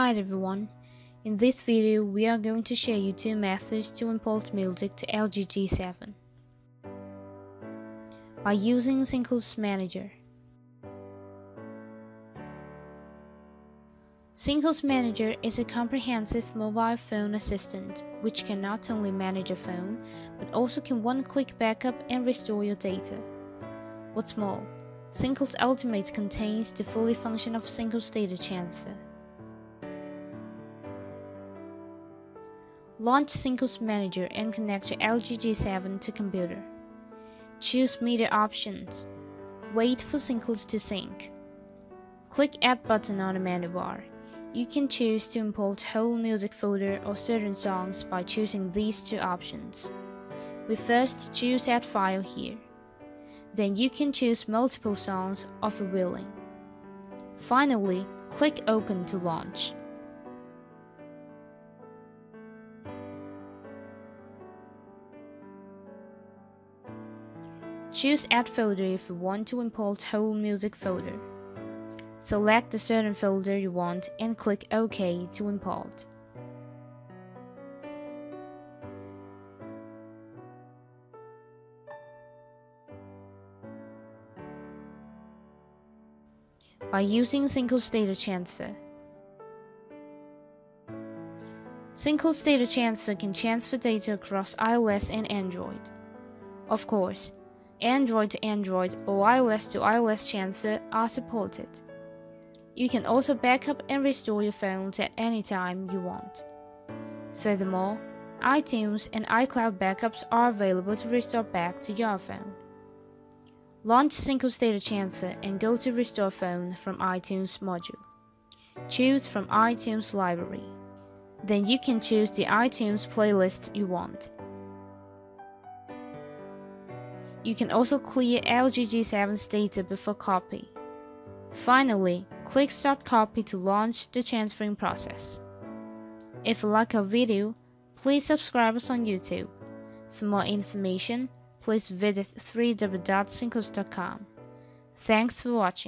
Hi everyone, in this video we are going to show you two methods to import music to LG G7 by using Syncios Manager. Syncios Manager is a comprehensive mobile phone assistant which can not only manage a phone but also can one-click backup and restore your data. What's more, Syncios Ultimate contains the fully function of Syncios data transfer. Launch Syncios Manager and connect your LG G7 to computer. Choose Media options. Wait for Syncios to sync. Click Add button on the menu bar. You can choose to import whole music folder or certain songs by choosing these two options. We first choose Add File here. Then you can choose multiple songs of your willing. Finally, click Open to launch. Choose Add folder if you want to import whole music folder. Select the certain folder you want and click OK to import. By using Syncios Data Transfer Syncios Data Transfer can transfer data across iOS and Android. Of course, Android to Android or iOS to iOS transfer are supported. You can also backup and restore your phones at any time you want. Furthermore, iTunes and iCloud backups are available to restore back to your phone. Launch Syncios Data Transfer and go to Restore Phone from iTunes module. Choose from iTunes library. Then you can choose the iTunes playlist you want. You can also clear LG G7's data before copy. Finally, click Start Copy to launch the transferring process. If you like our video, please subscribe us on YouTube. For more information, please visit www.syncios.com. Thanks for watching.